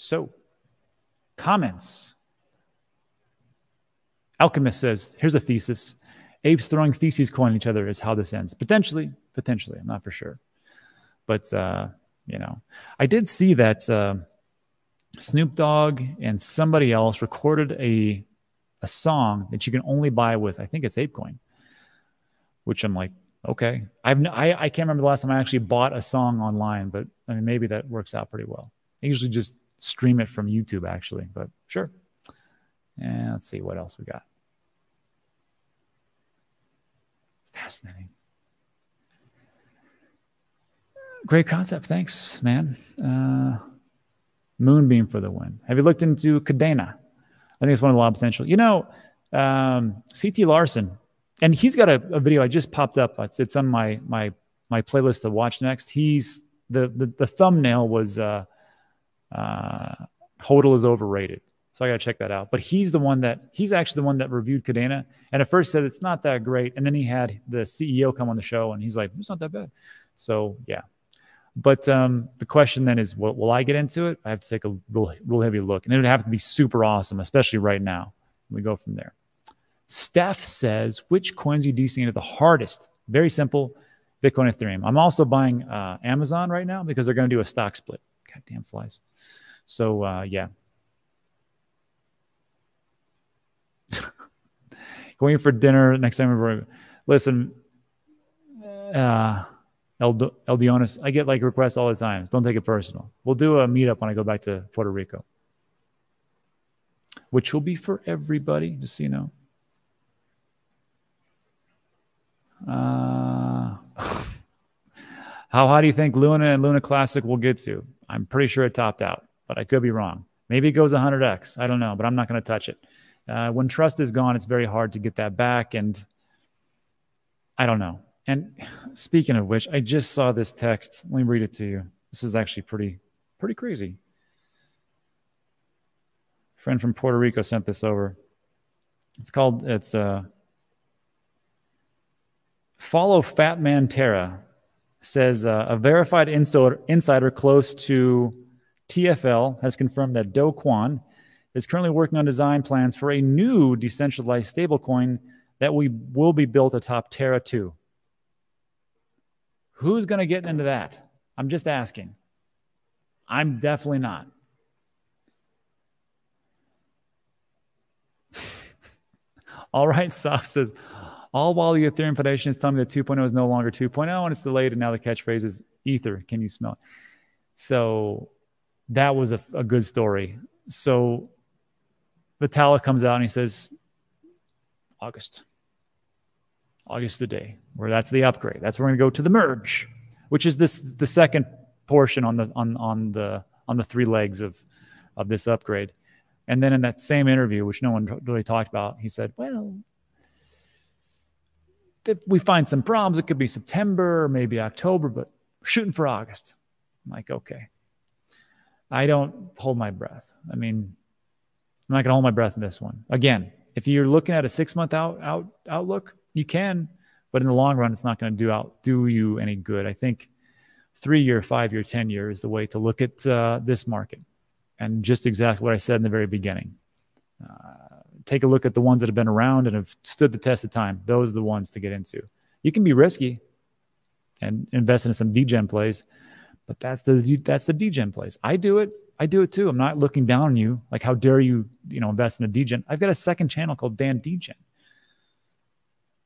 So, comments. Alchemist says, here's a thesis. Apes throwing feces coin at each other is how this ends. Potentially, potentially. I'm not for sure. But, uh, you know, I did see that uh, Snoop Dogg and somebody else recorded a, a song that you can only buy with, I think it's ApeCoin, which I'm like, okay. I've, I, I can't remember the last time I actually bought a song online, but I mean, maybe that works out pretty well. I usually just stream it from YouTube, actually, but sure. And let's see what else we got. Fascinating. Great concept. Thanks, man. Uh, Moonbeam for the win. Have you looked into Kadena? I think it's one of the lot potential. You know, um, CT Larson, and he's got a, a, video I just popped up. It's, it's on my my my playlist to watch next. He's the the, the thumbnail was uh, uh, Hodl is overrated. So I got to check that out. But he's the one that he's actually the one that reviewed Kadena and at first said it's not that great. And then he had the CEO come on the show and he's like, it's not that bad. So yeah. But um, the question then is, will, will I get into it? I have to take a real, real heavy look. And it would have to be super awesome, especially right now. We go from there. Steph says, which coins are you DCing at the hardest? Very simple Bitcoin, Ethereum. I'm also buying uh, Amazon right now because they're going to do a stock split. Goddamn flies. So uh, yeah. Going for dinner next time. We're, listen, uh, El, El Dionis, I get like requests all the time. Don't take it personal. We'll do a meetup when I go back to Puerto Rico, which will be for everybody, just so you know. Uh, how high do you think Luna and Luna Classic will get to? I'm pretty sure it topped out, but I could be wrong. Maybe it goes 100x. I don't know, but I'm not going to touch it. Uh, when trust is gone, it's very hard to get that back. And I don't know. And speaking of which, I just saw this text. Let me read it to you. This is actually pretty, pretty crazy. A friend from Puerto Rico sent this over. It's called, it's uh, Follow Fat Man Terra says uh, a verified insider close to TFL has confirmed that Do Kwon is currently working on design plans for a new decentralized stablecoin that we will be built atop Terra 2. Who's going to get into that? I'm just asking. I'm definitely not. All right, Soft says, all while the Ethereum Foundation is telling me that 2.0 is no longer 2.0 and it's delayed, and now the catchphrase is Ether. Can you smell it? So that was a, a good story. So Vitalik comes out and he says, August. August the day where that's the upgrade. That's where we're to go to the merge, which is this the second portion on the on on the on the three legs of of this upgrade. And then in that same interview, which no one really talked about, he said, "Well, if we find some problems, it could be September or maybe October, but shooting for August. I'm like, okay. I don't hold my breath. I mean, I'm not going to hold my breath in this one. Again, if you're looking at a six month out, out outlook, you can, but in the long run, it's not going to do out do you any good. I think three year, five year, ten year is the way to look at uh, this market, and just exactly what I said in the very beginning. Uh, take a look at the ones that have been around and have stood the test of time. Those are the ones to get into. You can be risky and invest in some degen plays, but that's the that's the degen plays. I do it. I do it too. I'm not looking down on you. Like, how dare you, you know, invest in a degen? I've got a second channel called Dan Degen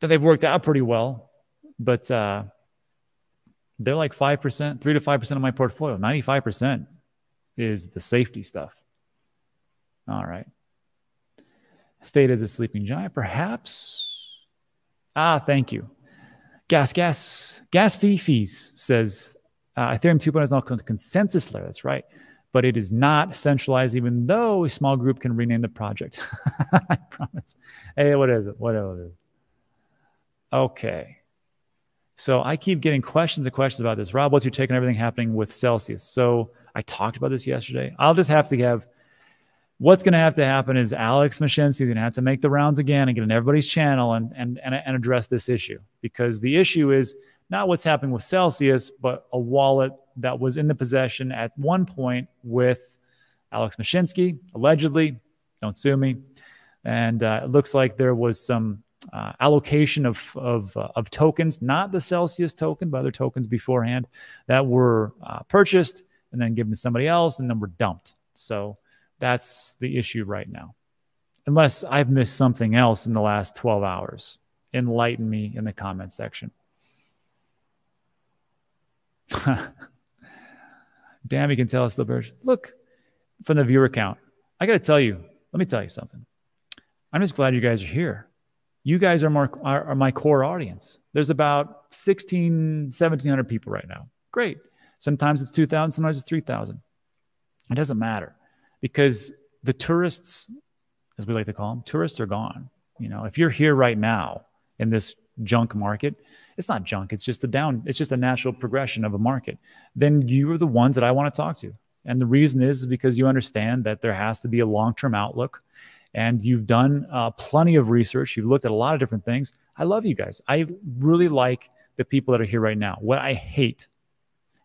that they've worked out pretty well, but uh, they're like five percent, three to five percent of my portfolio. Ninety-five percent is the safety stuff. All right. Fate is a sleeping giant, perhaps. Ah, thank you. Gas, gas, gas fee fees says uh, Ethereum 2.0 is not consensus layer. That's right. But it is not centralized, even though a small group can rename the project. I promise. Hey, what is it? What is it? Okay. So I keep getting questions and questions about this. Rob, what's your take on everything happening with Celsius? So I talked about this yesterday. I'll just have to have what's going to have to happen is Alex Mashinsky is going to have to make the rounds again and get on everybody's channel and, and, and, and address this issue because the issue is not what's happening with Celsius, but a wallet that was in the possession at one point with Alex Mashinsky, allegedly. Don't sue me. And uh, it looks like there was some uh, allocation of of, uh, of tokens, not the Celsius token, but other tokens beforehand that were uh, purchased and then given to somebody else, and then were dumped. So that's the issue right now. Unless I've missed something else in the last 12 hours, enlighten me in the comment section. Damn, you can tell us the version. Look from the viewer count. I got to tell you, let me tell you something. I'm just glad you guys are here you guys are, more, are, are my core audience. There's about 16, 1700 people right now. Great. Sometimes it's 2,000, sometimes it's 3,000. It doesn't matter because the tourists, as we like to call them, tourists are gone. You know, if you're here right now in this junk market, it's not junk. It's just a down. It's just a natural progression of a market. Then you are the ones that I want to talk to. And the reason is because you understand that there has to be a long-term outlook and you've done uh, plenty of research. You've looked at a lot of different things. I love you guys. I really like the people that are here right now. What I hate,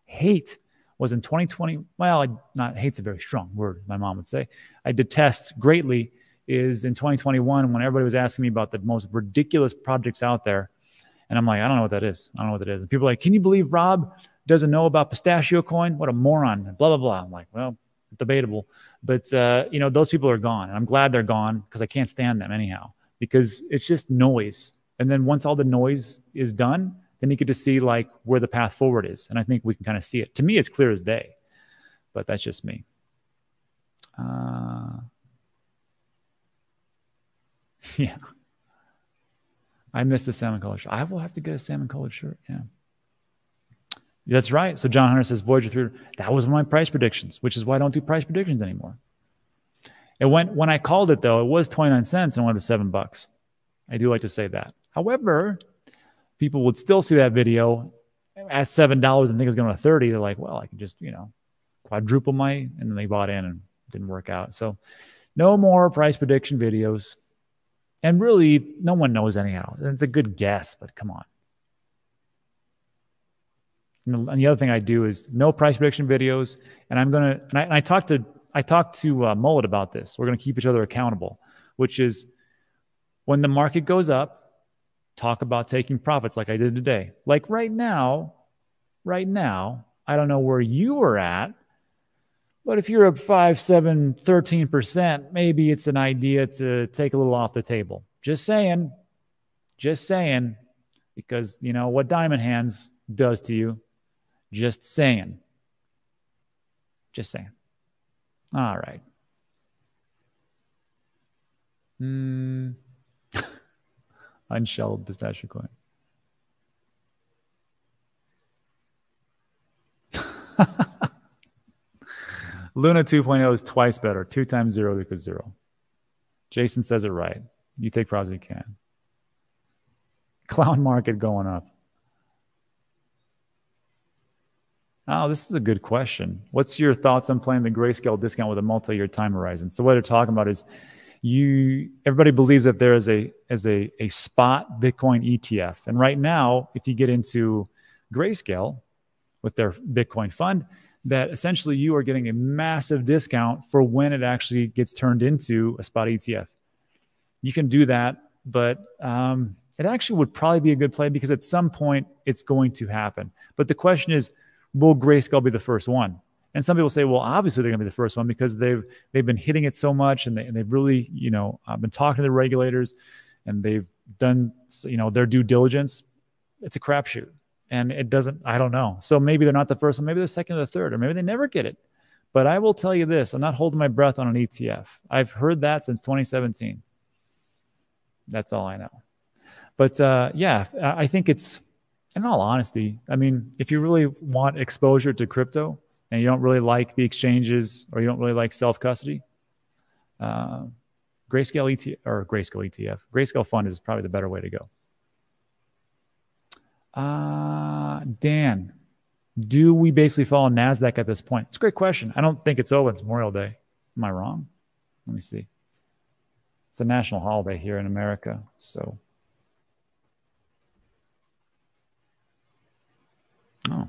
hate was in 2020. Well, I, not hate's a very strong word, my mom would say. I detest greatly is in 2021 when everybody was asking me about the most ridiculous projects out there. And I'm like, I don't know what that is. I don't know what that is. And people are like, can you believe Rob doesn't know about pistachio coin? What a moron. Blah, blah, blah. I'm like, well, debatable. But uh, you know, those people are gone, and I'm glad they're gone because I can't stand them anyhow. Because it's just noise. And then once all the noise is done, then you get to see like where the path forward is. And I think we can kind of see it. To me, it's clear as day. But that's just me. Uh, yeah. I missed the salmon colored shirt. I will have to get a salmon colored shirt. Yeah. That's right. So John Hunter says Voyager 3. That was one of my price predictions, which is why I don't do price predictions anymore. It went when I called it though, it was 29 cents and went to seven bucks. I do like to say that. However, people would still see that video at seven dollars and think it's going to 30. They're like, well, I can just, you know, quadruple my and then they bought in and didn't work out. So no more price prediction videos. And really, no one knows anyhow. It's a good guess, but come on. And the, other thing I do is no price prediction videos. And I'm going to, and I, and I talked to, I talked to uh, Mullet about this. We're going to keep each other accountable, which is when the market goes up, talk about taking profits like I did today. Like right now, right now, I don't know where you are at, but if you're up 5, 7, 13%, maybe it's an idea to take a little off the table. Just saying. Just saying. Because, you know, what Diamond Hands does to you just saying. Just saying. All right. Mm. Unshelled pistachio coin. Luna 2.0 is twice better. Two times zero equals zero. Jason says it right. You take pros you can. Clown market going up. Oh, this is a good question. What's your thoughts on playing the grayscale discount with a multi-year time horizon? So what they're talking about is you everybody believes that there is a as a, a spot Bitcoin ETF. And right now, if you get into grayscale with their Bitcoin fund, that essentially you are getting a massive discount for when it actually gets turned into a spot ETF. You can do that, but um, it actually would probably be a good play because at some point it's going to happen. But the question is, will Grayscale be the first one? And some people say, well, obviously they're going to be the first one because they've they've been hitting it so much, and, they, and they've really, you know, uh, been talking to the regulators, and they've done, you know, their due diligence. It's a crapshoot, and it doesn't. I don't know. So maybe they're not the first one. Maybe they're second or the third, or maybe they never get it. But I will tell you this: I'm not holding my breath on an ETF. I've heard that since 2017. That's all I know. But uh, yeah, I think it's in all honesty, I mean, if you really want exposure to crypto and you don't really like the exchanges or you don't really like self custody, uh, Grayscale ETF or Grayscale ETF, Grayscale Fund is probably the better way to go. Uh, Dan, do we basically follow NASDAQ at this point? It's a great question. I don't think it's over. It's Memorial Day. Am I wrong? Let me see. It's a national holiday here in America. So Oh.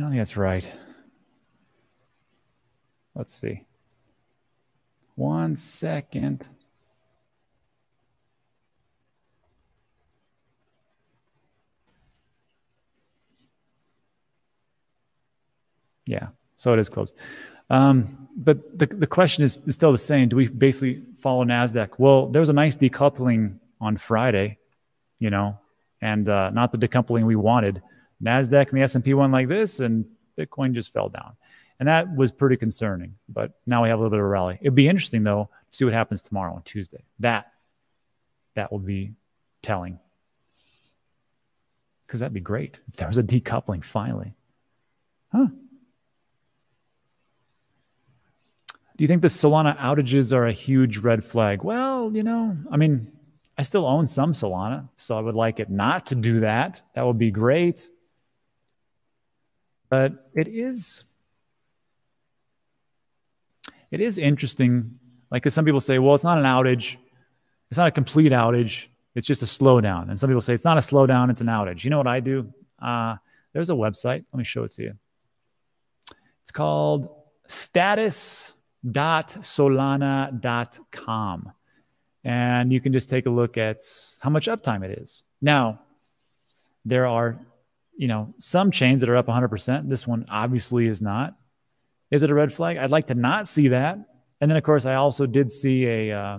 I don't think that's right. Let's see. One second. Yeah, so it is closed. Um, but the, the question is, is still the same. Do we basically follow NASDAQ? Well, there was a nice decoupling on Friday, you know, and uh, not the decoupling we wanted. NASDAQ and the S&P went like this, and Bitcoin just fell down. And that was pretty concerning. But now we have a little bit of a rally. It'd be interesting, though, to see what happens tomorrow on Tuesday. That, that will be telling. Because that'd be great if there was a decoupling finally. Huh. Do you think the Solana outages are a huge red flag? Well, you know, I mean, I still own some Solana, so I would like it not to do that. That would be great. But it is it is interesting. Like, because some people say, well, it's not an outage, it's not a complete outage, it's just a slowdown. And some people say it's not a slowdown, it's an outage. You know what I do? Uh, there's a website. Let me show it to you. It's called status.solana.com. And you can just take a look at how much uptime it is. Now, there are, you know, some chains that are up 100%. This one obviously is not. Is it a red flag? I'd like to not see that. And then, of course, I also did see a uh,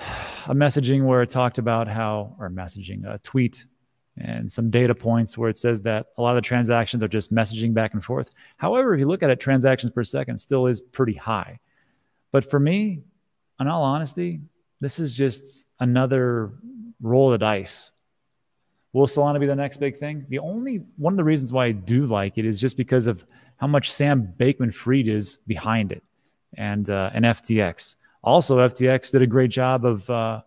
a messaging where it talked about how, or messaging, a tweet and some data points where it says that a lot of the transactions are just messaging back and forth. However, if you look at it, transactions per second still is pretty high. But for me, in all honesty, this is just another roll of the dice. Will Solana be the next big thing? The only one of the reasons why I do like it is just because of how much Sam Bankman-Fried is behind it and, uh, and FTX. Also, FTX did a great job of uh,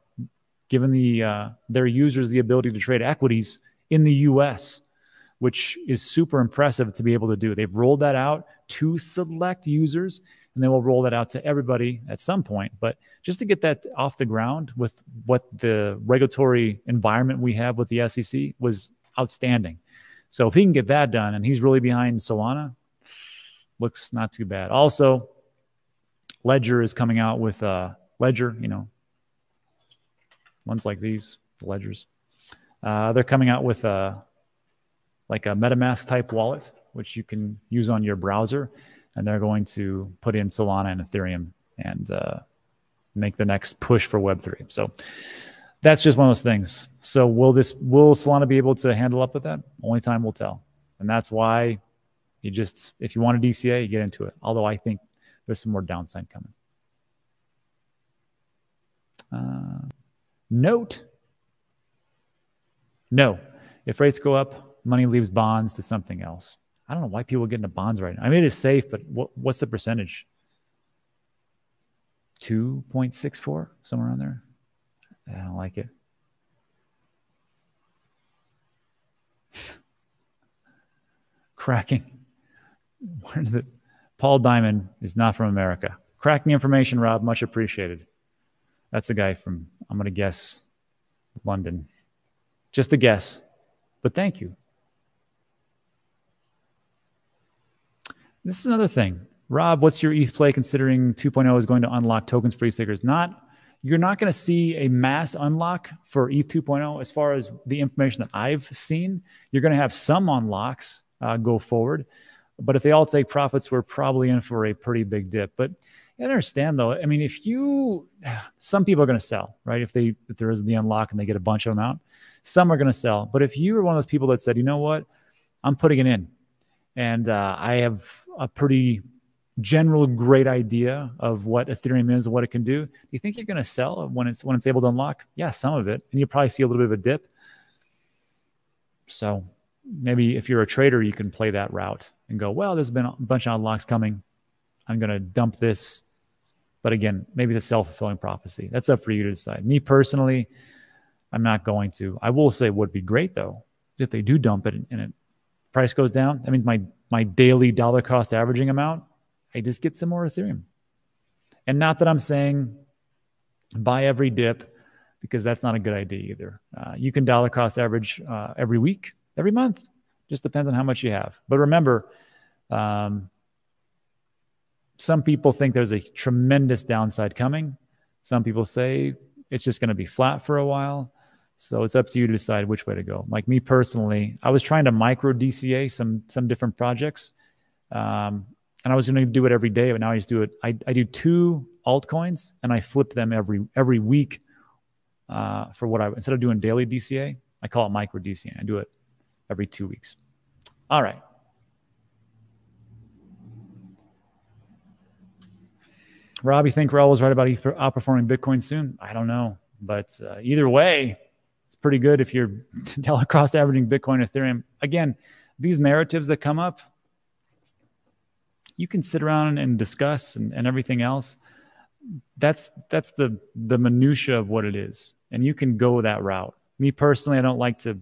giving the, uh, their users the ability to trade equities in the US, which is super impressive to be able to do. They've rolled that out to select users and then we'll roll that out to everybody at some point. But just to get that off the ground with what the regulatory environment we have with the SEC was outstanding. So if he can get that done and he's really behind Solana, looks not too bad. Also, Ledger is coming out with a Ledger, you know, ones like these, the Ledgers. Uh, they're coming out with a like a MetaMask type wallet, which you can use on your browser, and they're going to put in Solana and Ethereum and uh, make the next push for Web3. So that's just one of those things. So will this will Solana be able to handle up with that? Only time will tell, and that's why you just, if you want a DCA, you get into it. Although I think there's some more downside coming. Uh, note no. If rates go up, money leaves bonds to something else. I don't know why people get into bonds right now. I mean, it is safe, but what, what's the percentage? 2.64, somewhere around there. I don't like it. Cracking. Paul Diamond is not from America. Cracking information, Rob. Much appreciated. That's a guy from, I'm going to guess, London. Just a guess, but thank you. This is another thing. Rob, what's your ETH play considering 2.0 is going to unlock tokens for ETH stakers? Not, you're not going to see a mass unlock for ETH 2.0 as far as the information that I've seen. You're going to have some unlocks uh, go forward. But if they all take profits, we're probably in for a pretty big dip. But I understand though. I mean, if you, some people are going to sell, right? If they, if there is the unlock and they get a bunch of them out, some are going to sell. But if you are one of those people that said, you know what, I'm putting it in, and uh, I have a pretty general great idea of what Ethereum is and what it can do. Do you think you're going to sell when it's when it's able to unlock? Yeah, some of it, and you'll probably see a little bit of a dip. So maybe if you're a trader, you can play that route and go, well, there's been a bunch of unlocks coming. I'm going to dump this. But again, maybe the self fulfilling prophecy. That's up for you to decide. Me personally, I'm not going to. I will say, would be great though, if they do dump it and it price goes down. That means my my daily dollar cost averaging amount, I just get some more Ethereum. And not that I'm saying buy every dip, because that's not a good idea either. Uh, you can dollar cost average uh, every week, every month. Just depends on how much you have. But remember, um, some people think there's a tremendous downside coming. Some people say it's just going to be flat for a while. So it's up to you to decide which way to go. Like me personally, I was trying to micro DCA some some different projects, um, and I was going to do it every day, but now I just do it. I, I do two altcoins and I flip them every every week uh, for what I instead of doing daily DCA, I call it micro DCA. I do it every two weeks. All right. Rob, you think Raoul was right about outperforming Bitcoin soon? I don't know. But uh, either way, pretty good if you're cost averaging Bitcoin, Ethereum. Again, these narratives that come up, you can sit around and discuss and, and everything else. That's that's the the minutia of what it is, and you can go that route. Me personally, I don't like to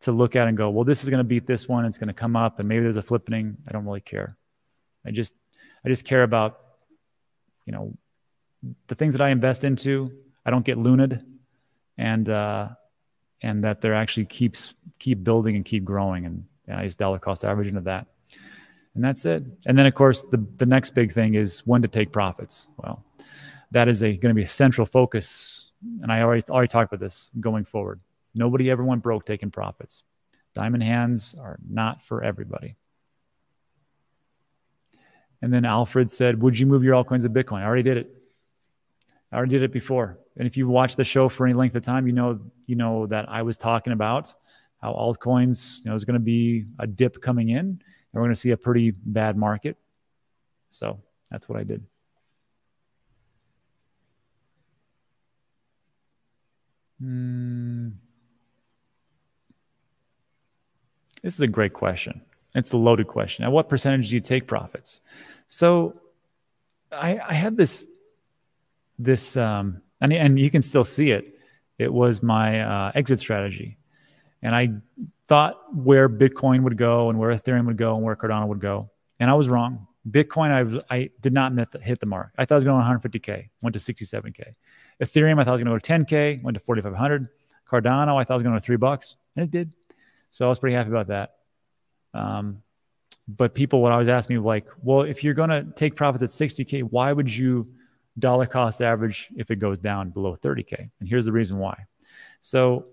to look at and go, well, this is going to beat this one. It's going to come up, and maybe there's a flippening. I don't really care. I just I just care about you know, the things that I invest into, I don't get looned, and uh, and that they're actually keeps keep building and keep growing, and, and I just dollar cost average into that, and that's it. And then of course the the next big thing is when to take profits. Well, that is a going to be a central focus, and I already already talked about this going forward. Nobody ever went broke taking profits. Diamond hands are not for everybody. And then Alfred said, Would you move your altcoins to Bitcoin? I already did it. I already did it before. And if you watch the show for any length of time, you know, you know that I was talking about how altcoins, you know, is going to be a dip coming in, and we're going to see a pretty bad market. So that's what I did. Hmm. This is a great question. It's the loaded question. At what percentage do you take profits? So I, I had this, this, um, and, and you can still see it. It was my uh, exit strategy. And I thought where Bitcoin would go and where Ethereum would go and where Cardano would go. And I was wrong. Bitcoin, I, I did not hit the mark. I thought it was going to 150K, went to 67K. Ethereum, I thought it was going to go to 10K, went to 4,500. Cardano, I thought it was going to three bucks, and it did. So I was pretty happy about that. Um, but people would always ask me like, well, if you're going to take profits at 60K, why would you dollar cost average if it goes down below 30K? And here's the reason why. So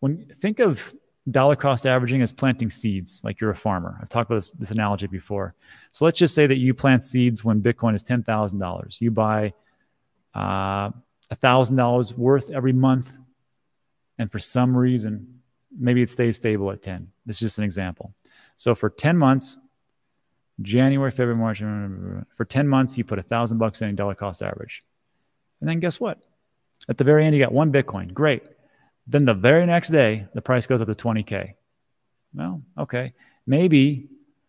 when think of dollar cost averaging as planting seeds, like you're a farmer. I've talked about this, this analogy before. So let's just say that you plant seeds when Bitcoin is $10,000. You buy uh, $1,000 worth every month. And for some reason, maybe it stays stable at 10. This is just an example. So for 10 months, January, February, March, for 10 months, you put a thousand bucks in dollar cost average. And then guess what? At the very end, you got one Bitcoin. Great. Then the very next day, the price goes up to 20K. Well, okay. Maybe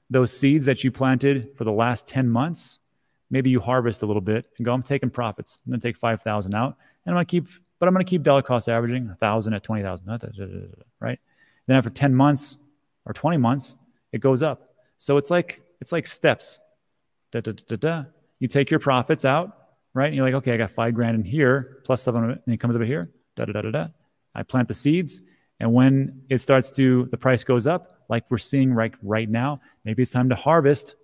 those seeds that you planted for the last 10 months, maybe you harvest a little bit and go, I'm taking profits. I'm going to take 5,000 out and I'm going to keep, but I'm going to keep dollar cost averaging a thousand at 20,000, right? Then after 10 months or 20 months, it goes up. So it's like it's like steps. Da, da, da, da, You take your profits out, right? And you're like, okay, I got five grand in here, plus stuff and it comes over here. Da, da, da, da, da. I plant the seeds, and when it starts to the price goes up, like we're seeing right right now, maybe it's time to harvest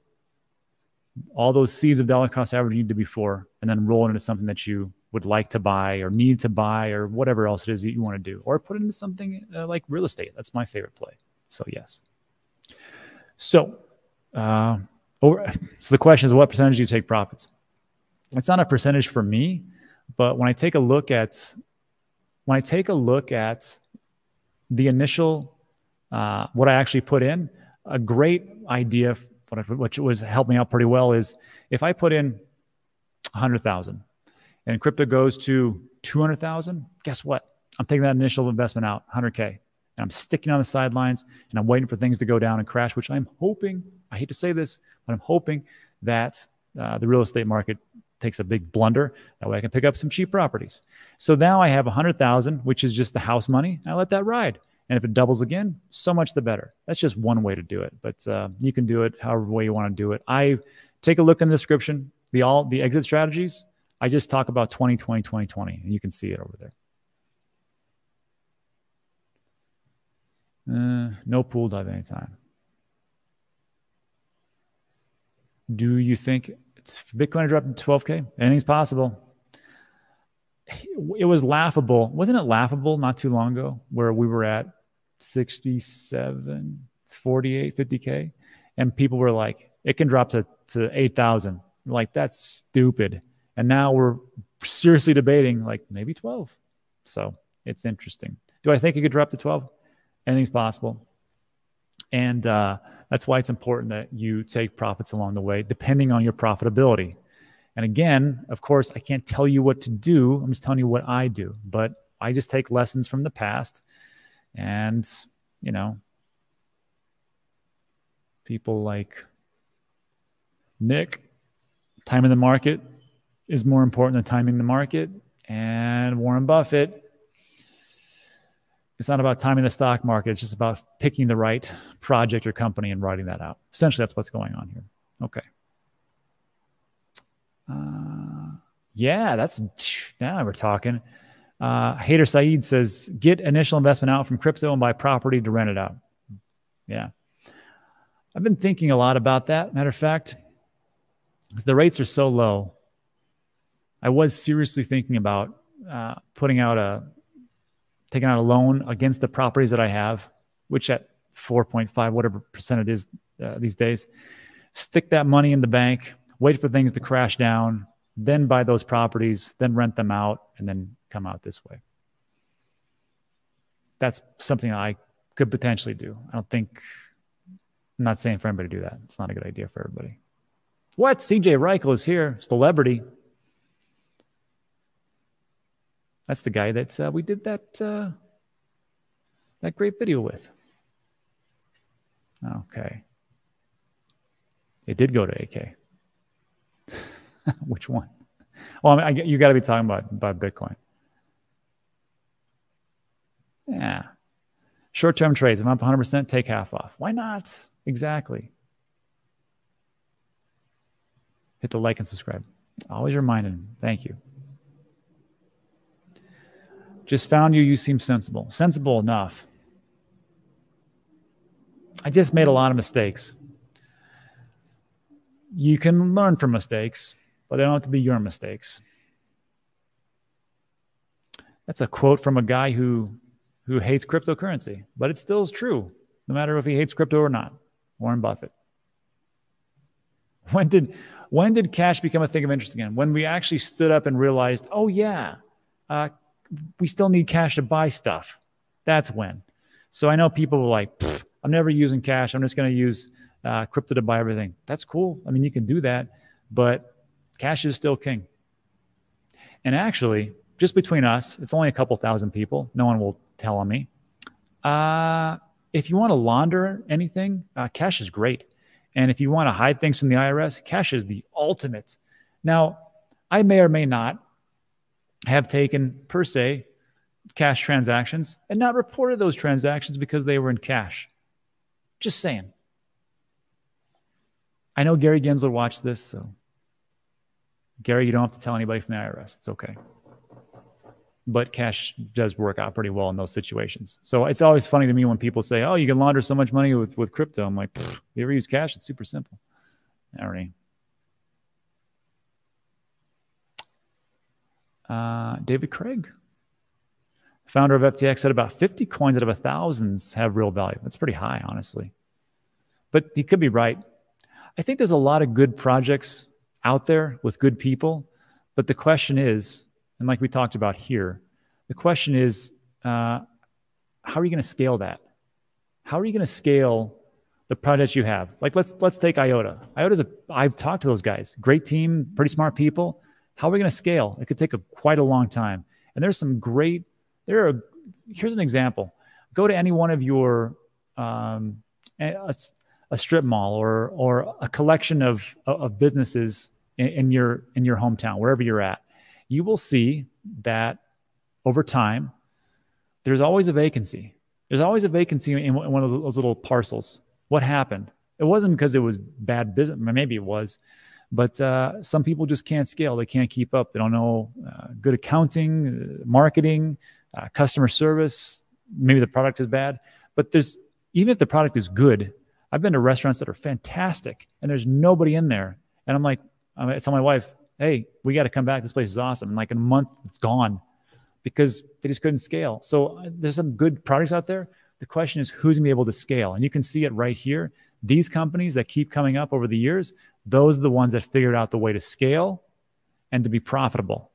all those seeds of dollar cost you did before, and then roll into something that you would like to buy or need to buy or whatever else it is that you want to do, or put into something uh, like real estate. That's my favorite play. So yes. So, uh, so the question is, what percentage do you take profits? It's not a percentage for me, but when I take a look at when I take a look at the initial uh, what I actually put in, a great idea, which was helped me out pretty well, is if I put in a hundred thousand and crypto goes to two hundred thousand, guess what? I'm taking that initial investment out, hundred k and I'm sticking on the sidelines and I'm waiting for things to go down and crash, which I'm hoping, I hate to say this, but I'm hoping that uh, the real estate market takes a big blunder. That way I can pick up some cheap properties. So now I have a hundred thousand, which is just the house money. I let that ride. And if it doubles again, so much the better. That's just one way to do it, but uh, you can do it however way you want to do it. I take a look in the description, the all the exit strategies. I just talk about 2020, 2020, and you can see it over there. Uh, no pool dive anytime. Do you think it's Bitcoin dropped to 12K? Anything's possible. It was laughable. Wasn't it laughable not too long ago where we were at 67, 48, 50K? And people were like, it can drop to, to 8,000. Like, that's stupid. And now we're seriously debating like maybe 12. So it's interesting. Do I think it could drop to 12? Anything's possible. And uh, that's why it's important that you take profits along the way, depending on your profitability. And again, of course, I can't tell you what to do. I'm just telling you what I do. But I just take lessons from the past. And, you know, people like Nick, time in the market is more important than timing the market. And Warren Buffett, it's not about timing the stock market. It's just about picking the right project or company and writing that out. Essentially, that's what's going on here. Okay. Uh, yeah, that's now we're talking. Uh, Hader Saeed says, get initial investment out from crypto and buy property to rent it out. Yeah. I've been thinking a lot about that. Matter of fact, because the rates are so low, I was seriously thinking about uh, putting out a taking out a loan against the properties that I have, which at 4.5, whatever percent it is uh, these days, stick that money in the bank, wait for things to crash down, then buy those properties, then rent them out, and then come out this way. That's something I could potentially do. I don't think, I'm not saying for anybody to do that. It's not a good idea for everybody. What? CJ Reichel is here, celebrity. That's the guy that uh, we did that uh, that great video with. Okay. It did go to AK. Which one? Well, I mean, I, you got to be talking about, about Bitcoin. Yeah. Short term trades, if I'm up 100%, take half off. Why not? Exactly. Hit the like and subscribe. Always reminding. Thank you. Just found you. You seem sensible. Sensible enough. I just made a lot of mistakes. You can learn from mistakes, but they don't have to be your mistakes. That's a quote from a guy who who hates cryptocurrency, but it still is true, no matter if he hates crypto or not. Warren Buffett. When did when did cash become a thing of interest again? When we actually stood up and realized, oh yeah, uh, we still need cash to buy stuff. That's when. So I know people are like, I'm never using cash. I'm just going to use uh, crypto to buy everything. That's cool. I mean, you can do that, but cash is still king. And actually, just between us, it's only a couple thousand people. No one will tell on me. Uh, if you want to launder anything, uh, cash is great. And if you want to hide things from the IRS, cash is the ultimate. Now, I may or may not have taken per se cash transactions and not reported those transactions because they were in cash. Just saying. I know Gary Gensler watched this, so Gary, you don't have to tell anybody from the IRS. It's okay. But cash does work out pretty well in those situations. So it's always funny to me when people say, "Oh, you can launder so much money with with crypto." I'm like, "You ever use cash? It's super simple." Already. Uh, David Craig, founder of FTX, said about 50 coins out of a thousands have real value. That's pretty high, honestly. But he could be right. I think there's a lot of good projects out there with good people. But the question is, and like we talked about here, the question is, uh, how are you going to scale that? How are you going to scale the projects you have? Like let's let's take IOTA. IOTA's a I've talked to those guys, great team, pretty smart people. How are we going to scale? It could take a, quite a long time. And there's some great, there are, here's an example. Go to any one of your, um, a, a strip mall or, or a collection of, of businesses in, in your, in your hometown, wherever you're at. You will see that over time, there's always a vacancy. There's always a vacancy in one of those little parcels. What happened? It wasn't because it was bad business. Maybe it was, but uh, some people just can't scale. They can't keep up. They don't know uh, good accounting, uh, marketing, uh, customer service. Maybe the product is bad. But there's even if the product is good, I've been to restaurants that are fantastic and there's nobody in there. And I'm like, I tell my wife, hey, we got to come back. This place is awesome. And like in a month, it's gone because they just couldn't scale. So uh, there's some good products out there. The question is who's gonna be able to scale? And you can see it right here. These companies that keep coming up over the years, those are the ones that figured out the way to scale and to be profitable.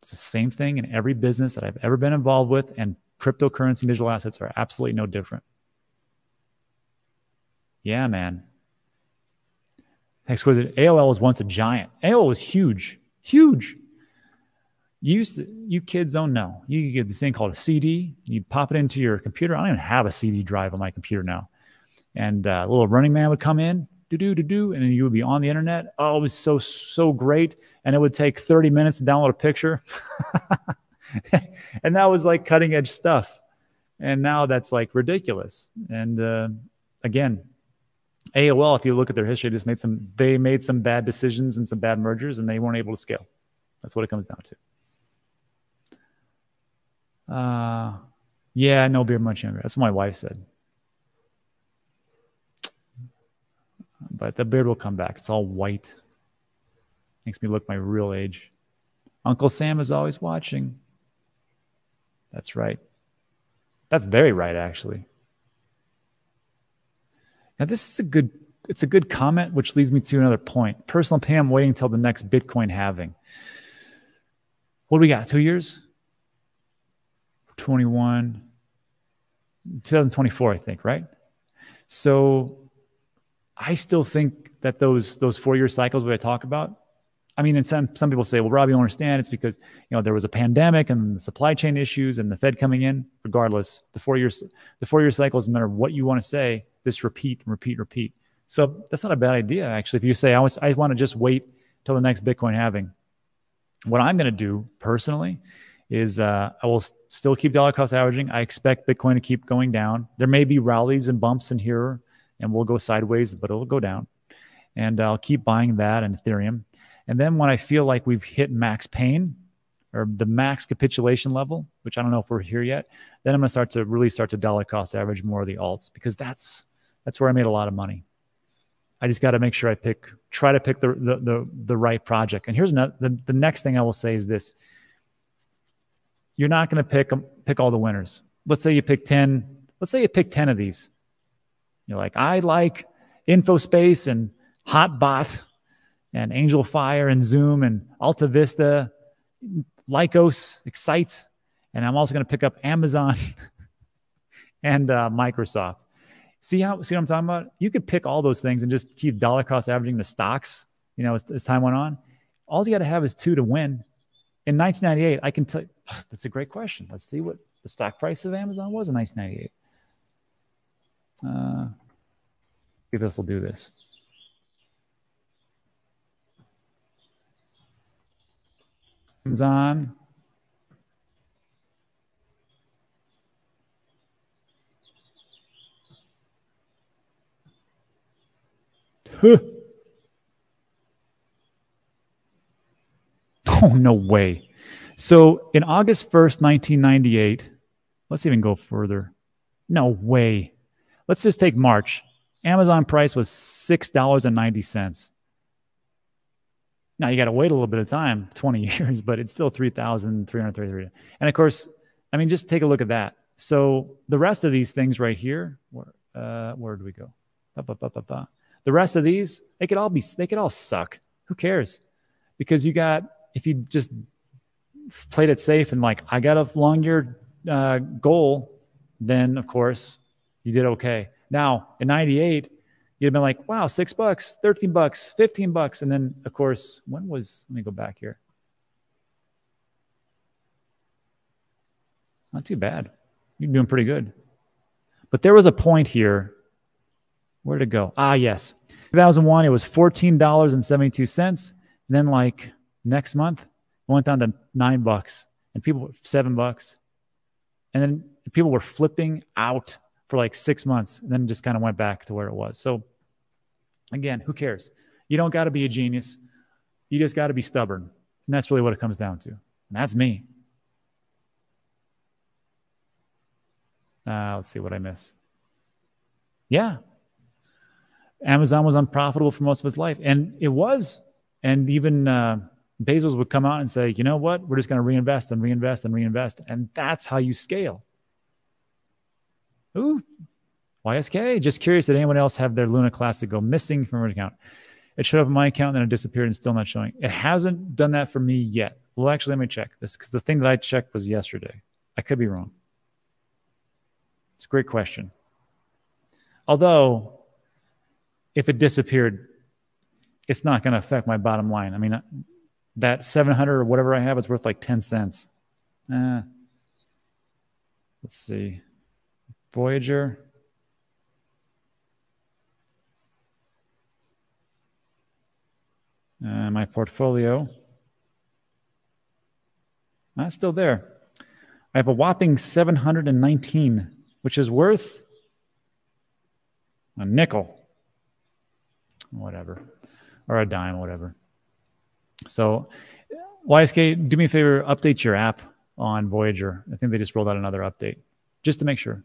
It's the same thing in every business that I've ever been involved with, and cryptocurrency and digital assets are absolutely no different. Yeah, man. Exquisite. AOL was once a giant. AOL was huge, huge. You used to, you kids don't know. You could get this thing called a CD. You'd pop it into your computer. I don't even have a CD drive on my computer now. And uh, a little running man would come in, do do do do, and you would be on the internet. Oh, it was so so great, and it would take 30 minutes to download a picture. and that was like cutting edge stuff. And now that's like ridiculous. And uh, again, AOL, if you look at their history, just made some they made some bad decisions and some bad mergers, and they weren't able to scale. That's what it comes down to. Uh, yeah, no beer much younger. That's what my wife said. But the beard will come back. It's all white. Makes me look my real age. Uncle Sam is always watching. That's right. That's very right, actually. Now, this is a good. It's a good comment, which leads me to another point. Personal opinion, I'm waiting until the next Bitcoin halving. What do we got? Two years? 21, 2024, I think, right? So I still think that those those four year cycles that I talk about. I mean, and some some people say, well, Rob, you don't understand. It's because you know there was a pandemic and the supply chain issues and the Fed coming in. Regardless, the four years the four year cycles, no matter what you want to say, this repeat, repeat, repeat. So that's not a bad idea, actually. If you say I was I want to just wait till the next Bitcoin halving, what I'm going to do personally is uh, I will still keep dollar cost averaging. I expect Bitcoin to keep going down. There may be rallies and bumps in here, and we'll go sideways, but it'll go down. And I'll keep buying that and Ethereum. And then when I feel like we've hit max pain or the max capitulation level, which I don't know if we're here yet, then I'm going to start to really start to dollar cost average more of the alts because that's that's where I made a lot of money. I just got to make sure I pick, try to pick the the the, the right project. And here's another, the, the next thing I will say is this you're not going to pick pick all the winners. Let's say you pick 10, let's say you pick 10 of these. You're like, I like InfoSpace and Hotbot and Angel Fire and Zoom and Alta Vista, Lycos, Excite, and I'm also going to pick up Amazon and uh, Microsoft. See how see what I'm talking about? You could pick all those things and just keep dollar cost averaging the stocks. You know, as, as time went on, all you got to have is two to win, in 1998, I can tell you, that's a great question. Let's see what the stock price of Amazon was in 1998. Uh, if this will do this. Amazon. Huh. Oh, no way. So in August 1st, 1998, let's even go further. No way. Let's just take March. Amazon price was $6.90. Now you got to wait a little bit of time, 20 years, but it's still 3,333. And of course, I mean, just take a look at that. So the rest of these things right here, where, uh, where do we go? Ba, ba, ba, the rest of these, they could all be, they could all suck. Who cares? Because you got if you just played it safe and like I got a long year uh, goal, then of course you did okay. Now in '98, you'd have been like, wow, six bucks, 13 bucks, 15 bucks. And then, of course, when was, let me go back here. Not too bad. You're doing pretty good. But there was a point here. Where'd it go? Ah, yes. 2001, it was $14.72. And then, like, Next month, it went down to nine bucks, and people seven bucks, and then people were flipping out for like six months, and then just kind of went back to where it was. So, again, who cares? You don't got to be a genius. You just got to be stubborn, and that's really what it comes down to. And that's me. Uh, let's see what I miss. Yeah. Amazon was unprofitable for most of his life, and it was. And even uh, Bezos would come out and say, you know what? We're just going to reinvest and reinvest and reinvest. And that's how you scale. Ooh, YSK. Just curious, did anyone else have their Luna Classic go missing from an account? It showed up in my account, and then it disappeared and still not showing. It hasn't done that for me yet. Well, actually, let me check this because the thing that I checked was yesterday. I could be wrong. It's a great question. Although, if it disappeared, it's not going to affect my bottom line. I mean, that 700 or whatever I have is worth like 10 cents. Eh. Let's see. Voyager. Uh, my portfolio. That's still there. I have a whopping 719, which is worth a nickel, whatever, or a dime, whatever. So, YSK, do me a favor, update your app on Voyager. I think they just rolled out another update just to make sure.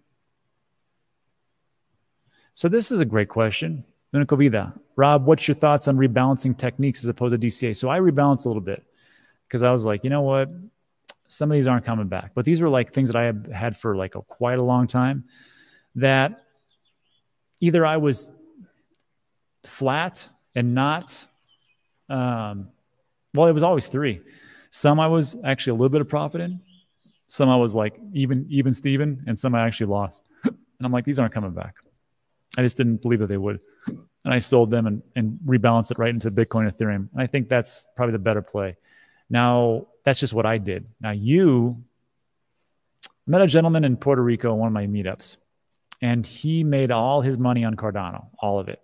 So, this is a great question. Unico Vida. Rob, what's your thoughts on rebalancing techniques as opposed to DCA? So, I rebalanced a little bit because I was like, you know what? Some of these aren't coming back, but these were like things that I have had for like a, quite a long time that either I was flat and not, um, well, it was always three. Some I was actually a little bit of profit in, some I was like even, even Steven, and some I actually lost. and I'm like, these aren't coming back. I just didn't believe that they would. And I sold them and, and rebalanced it right into Bitcoin, Ethereum. And I think that's probably the better play. Now, that's just what I did. Now, you I met a gentleman in Puerto Rico, one of my meetups, and he made all his money on Cardano, all of it.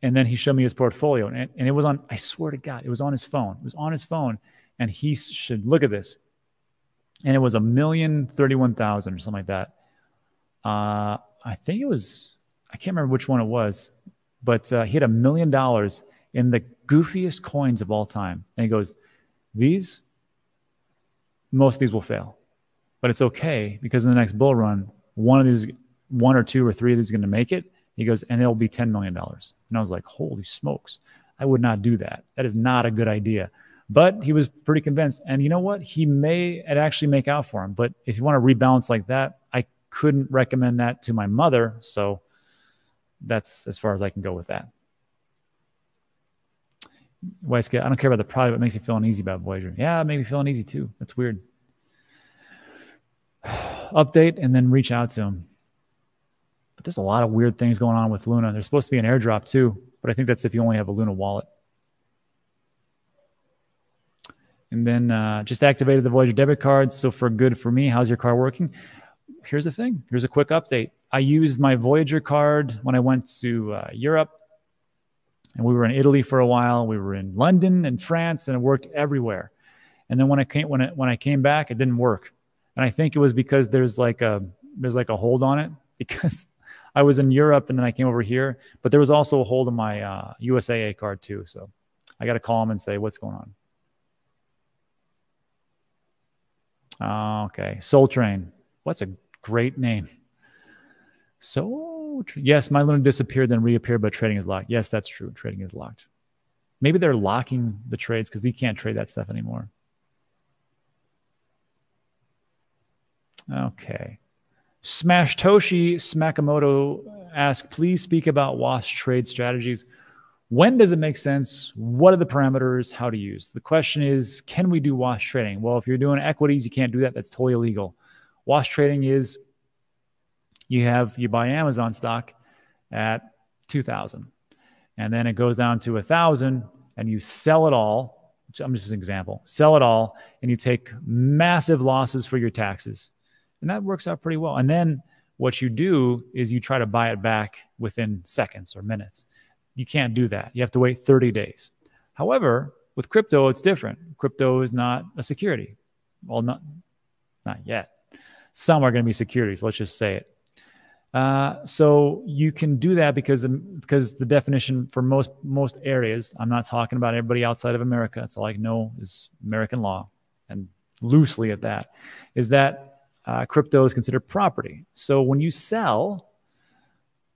And then he showed me his portfolio, and, and it was on, I swear to God, it was on his phone. It was on his phone. And he should look at this. And it was a million thirty-one thousand or something like that. Uh, I think it was, I can't remember which one it was, but uh, he had a million dollars in the goofiest coins of all time. And he goes, These, most of these will fail, but it's okay because in the next bull run, one of these one or two or three of these is going to make it. He goes, and it'll be $10 million. And I was like, holy smokes, I would not do that. That is not a good idea. But he was pretty convinced. And you know what? He may actually make out for him. But if you want to rebalance like that, I couldn't recommend that to my mother. So that's as far as I can go with that. Weiske, I don't care about the product, but it makes me feel uneasy about Voyager. Yeah, it made me feel uneasy too. That's weird. Update and then reach out to him. But there's a lot of weird things going on with Luna. There's supposed to be an airdrop too, but I think that's if you only have a Luna wallet. And then uh, just activated the Voyager debit card. So for good for me, how's your car working? Here's the thing. Here's a quick update. I used my Voyager card when I went to uh, Europe, and we were in Italy for a while. We were in London and France, and it worked everywhere. And then when I came when it, when I came back, it didn't work. And I think it was because there's like a there's like a hold on it because I was in Europe and then I came over here, but there was also a hold on my uh, USAA card too. So I got to call them and say, what's going on? Uh, okay. Soul Train. What's a great name? So, yes, my Luna disappeared, then reappeared, but trading is locked. Yes, that's true. Trading is locked. Maybe they're locking the trades because you can't trade that stuff anymore. Okay. Smash Toshi Smakamoto asked, please speak about wash trade strategies. When does it make sense? What are the parameters? How to use? The question is, can we do wash trading? Well, if you're doing equities, you can't do that. That's totally illegal. Wash trading is you have you buy Amazon stock at 2000 and then it goes down to a thousand and you sell it all. I'm just an example. Sell it all and you take massive losses for your taxes and that works out pretty well. And then what you do is you try to buy it back within seconds or minutes. You can't do that. You have to wait 30 days. However, with crypto, it's different. Crypto is not a security. Well, not not yet. Some are going to be securities. Let's just say it. Uh, so you can do that because the, because the definition for most most areas, I'm not talking about everybody outside of America. It's all I know is American law, and loosely at that, is that uh, crypto is considered property. So when you sell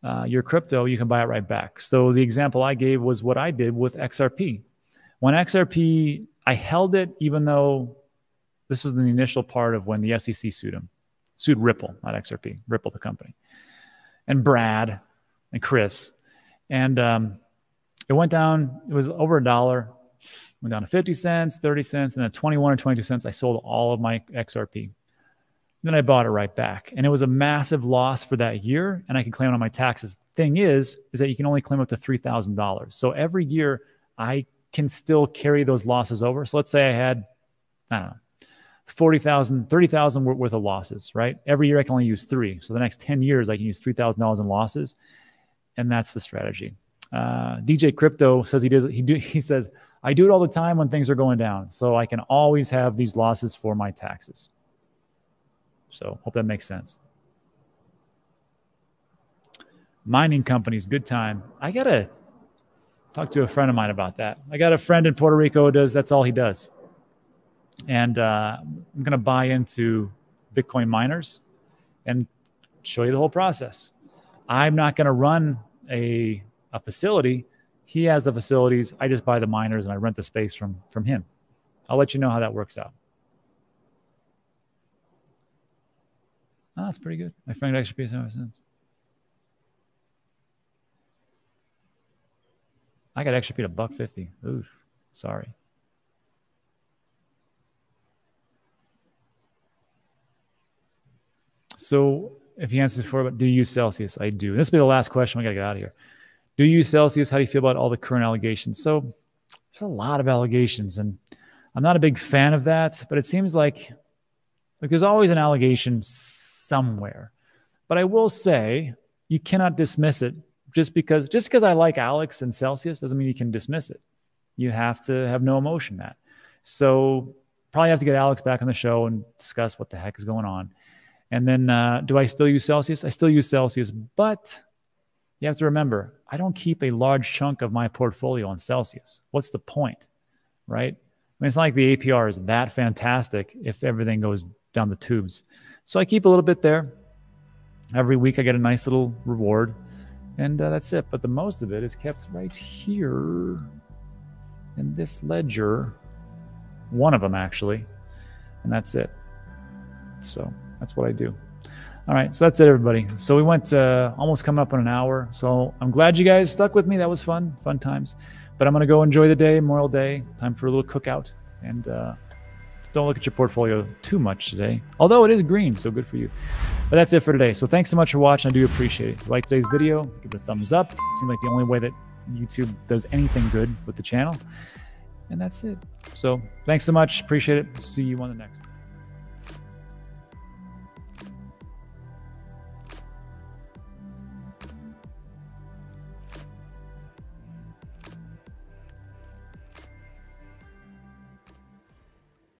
uh, your crypto, you can buy it right back. So the example I gave was what I did with XRP. When XRP, I held it even though this was the initial part of when the SEC sued him, sued Ripple, not XRP, Ripple, the company, and Brad and Chris. And um, it went down, it was over a dollar, went down to 50 cents, 30 cents, and then 21 or 22 cents. I sold all of my XRP. Then I bought it right back. And it was a massive loss for that year. And I can claim it on my taxes. Thing is, is that you can only claim up to $3,000. So every year I can still carry those losses over. So let's say I had, I don't know, 40,000, 30,000 worth of losses, right? Every year I can only use three. So the next 10 years I can use $3,000 in losses. And that's the strategy. Uh, DJ Crypto says he does, he do, he says, I do it all the time when things are going down. So I can always have these losses for my taxes. So hope that makes sense. Mining companies, good time. I got to talk to a friend of mine about that. I got a friend in Puerto Rico who does, that's all he does. And uh, I'm going to buy into Bitcoin miners and show you the whole process. I'm not going to run a, a facility. He has the facilities. I just buy the miners and I rent the space from, from him. I'll let you know how that works out. Oh, that's pretty good. My friend actually pays seven cents. I got extra paid a buck fifty. Oof, sorry. So if you answered before, but do you use Celsius? I do. This will be the last question. We got to get out of here. Do you use Celsius? How do you feel about all the current allegations? So there's a lot of allegations, and I'm not a big fan of that. But it seems like like there's always an allegation somewhere. But I will say you cannot dismiss it just because just because I like Alex and Celsius doesn't mean you can dismiss it. You have to have no emotion that. So probably have to get Alex back on the show and discuss what the heck is going on. And then uh, do I still use Celsius? I still use Celsius, but you have to remember I don't keep a large chunk of my portfolio on Celsius. What's the point, right? I mean, it's not like the APR is that fantastic if everything goes down the tubes. So I keep a little bit there. Every week I get a nice little reward, and uh, that's it. But the most of it is kept right here in this ledger, one of them actually, and that's it. So that's what I do. All right, so that's it, everybody. So we went uh, almost coming up on an hour. So I'm glad you guys stuck with me. That was fun, fun times. But I'm gonna go enjoy the day, Memorial Day. Time for a little cookout, and uh, don't look at your portfolio too much today, although it is green, so good for you. But that's it for today. So thanks so much for watching. I do appreciate it. If you like today's video, give it a thumbs up. It seems like the only way that YouTube does anything good with the channel. And that's it. So thanks so much. Appreciate it. See you on the next